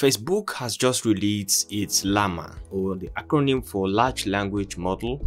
Facebook has just released its Llama, or the acronym for Large Language Model,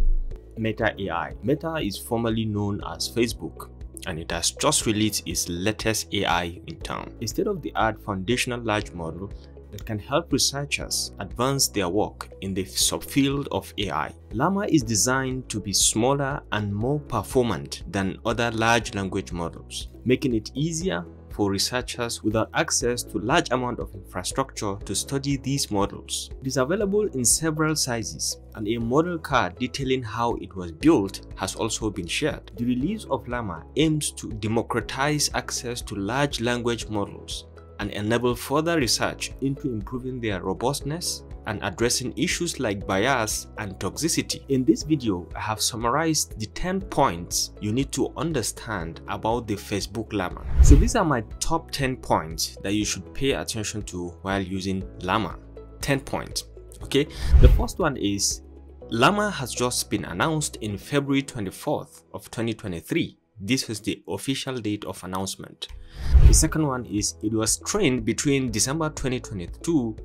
Meta AI. Meta is formerly known as Facebook, and it has just released its latest AI in town. A state-of-the-art foundational large model that can help researchers advance their work in the subfield of AI. Llama is designed to be smaller and more performant than other large language models, making it easier for researchers without access to large amount of infrastructure to study these models. It is available in several sizes and a model card detailing how it was built has also been shared. The release of Llama aims to democratize access to large language models and enable further research into improving their robustness and addressing issues like bias and toxicity. In this video, I have summarized the 10 points you need to understand about the Facebook Llama. So these are my top 10 points that you should pay attention to while using Llama. 10 points. Okay, the first one is Llama has just been announced in February 24th of 2023 this was the official date of announcement. The second one is it was trained between December 2022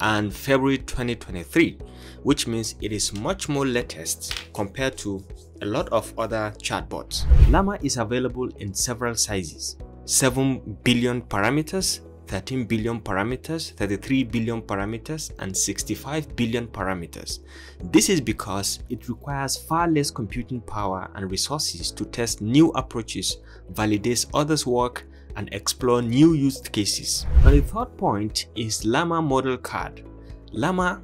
and February 2023, which means it is much more latest compared to a lot of other chatbots. Llama is available in several sizes, 7 billion parameters, 13 billion parameters, 33 billion parameters, and 65 billion parameters. This is because it requires far less computing power and resources to test new approaches, validate others' work, and explore new use cases. And the third point is Llama Model Card. Llama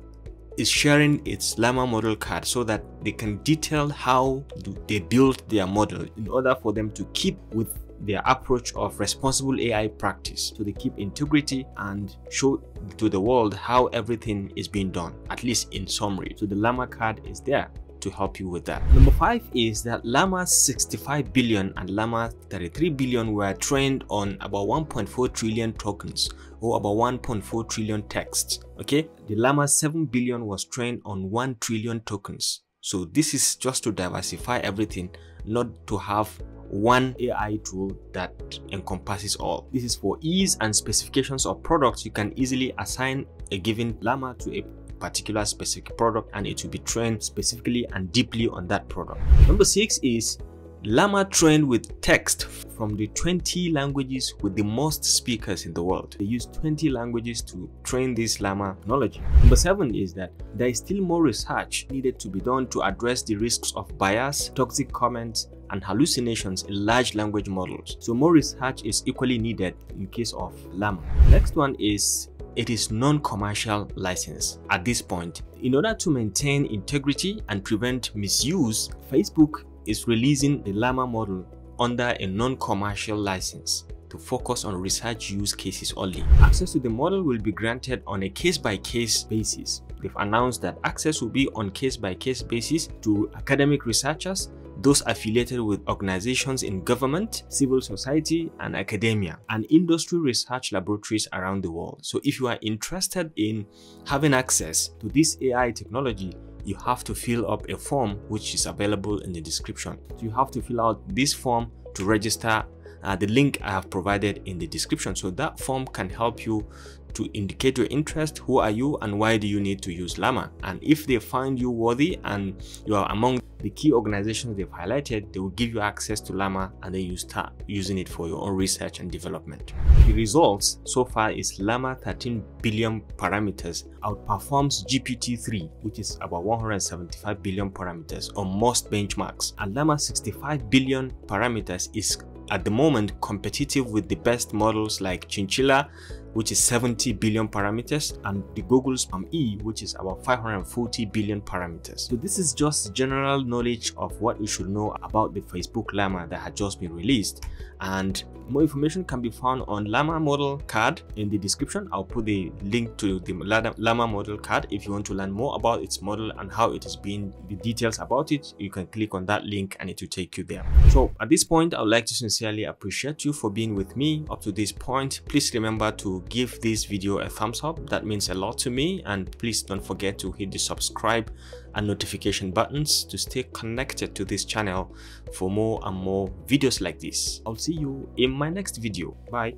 is sharing its Llama model card so that they can detail how they build their model in order for them to keep with their approach of responsible AI practice. So they keep integrity and show to the world how everything is being done, at least in summary. So the Llama card is there to help you with that. Number five is that Llama 65 billion and Llama 33 billion were trained on about 1.4 trillion tokens or about 1.4 trillion texts. Okay, the Llama 7 billion was trained on 1 trillion tokens. So this is just to diversify everything, not to have one AI tool that encompasses all. This is for ease and specifications of products. You can easily assign a given llama to a particular specific product and it will be trained specifically and deeply on that product. Number six is Llama trained with text from the 20 languages with the most speakers in the world. They use 20 languages to train this Llama knowledge. Number seven is that there is still more research needed to be done to address the risks of bias, toxic comments, and hallucinations in large language models. So more research is equally needed in case of Llama. Next one is it is non-commercial license at this point. In order to maintain integrity and prevent misuse, Facebook is releasing the Llama model under a non-commercial license to focus on research use cases only. Access to the model will be granted on a case-by-case -case basis. They've announced that access will be on case-by-case -case basis to academic researchers, those affiliated with organizations in government, civil society, and academia, and industry research laboratories around the world. So if you are interested in having access to this AI technology, you have to fill up a form which is available in the description. So you have to fill out this form to register uh, the link I have provided in the description. So that form can help you to indicate your interest, who are you and why do you need to use Llama. And if they find you worthy and you are among the key organizations they've highlighted, they will give you access to Llama and then you start using it for your own research and development. The results so far is Llama 13 billion parameters outperforms GPT-3, which is about 175 billion parameters on most benchmarks. And Llama 65 billion parameters is at the moment competitive with the best models like Chinchilla, which is 70 billion parameters, and the Google's Palm E, which is about 540 billion parameters. So this is just general knowledge of what you should know about the Facebook Llama that had just been released. And more information can be found on Llama model card in the description. I'll put the link to the Llama model card if you want to learn more about its model and how it is being, the details about it. You can click on that link and it will take you there. So at this point, I would like to sincerely appreciate you for being with me up to this point. Please remember to give this video a thumbs up. That means a lot to me. And please don't forget to hit the subscribe and notification buttons to stay connected to this channel for more and more videos like this. I'll see you in my next video. Bye.